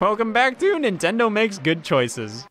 Welcome back to Nintendo Makes Good Choices.